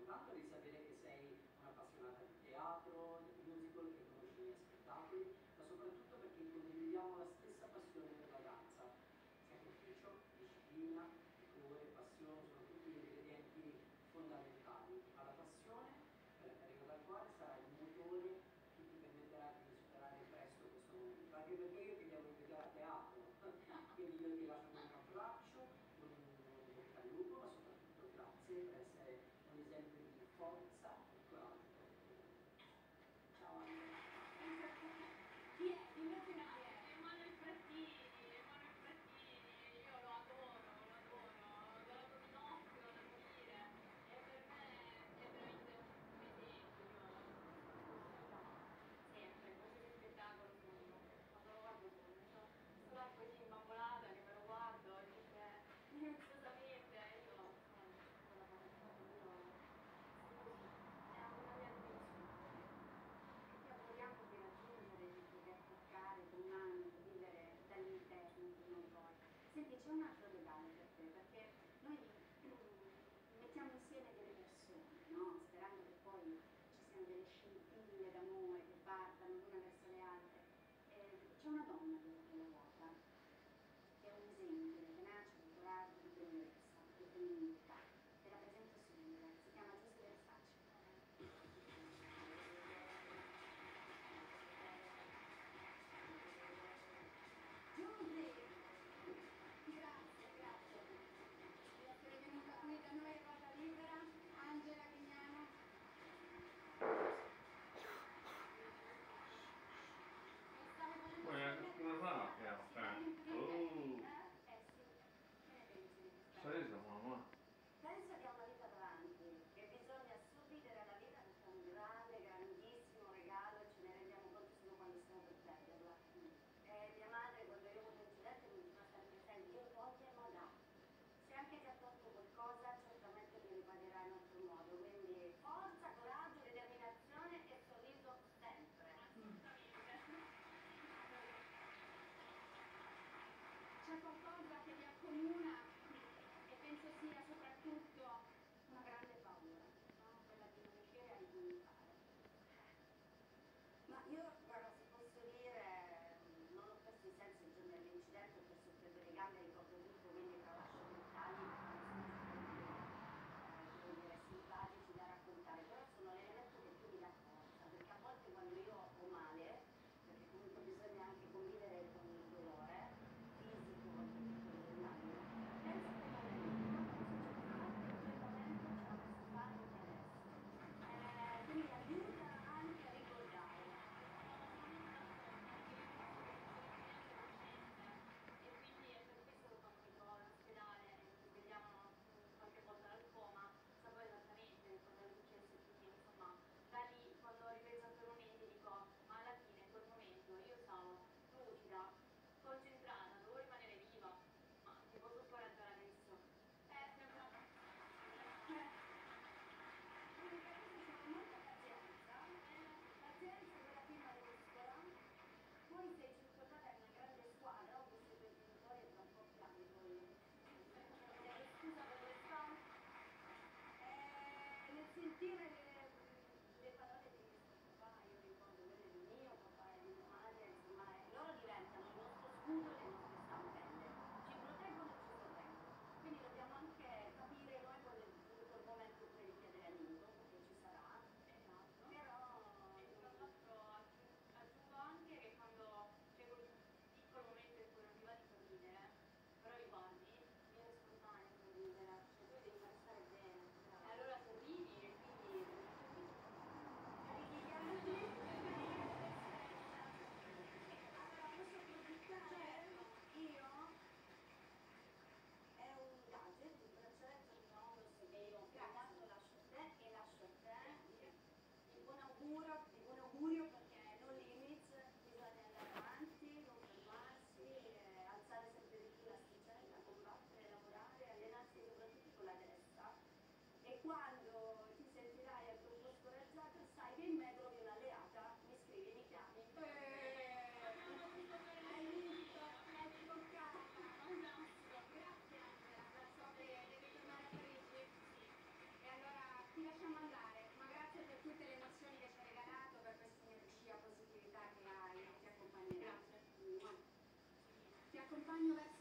fatto, intanto di sapere 先别装了。Yeah. Steven. accompagno verso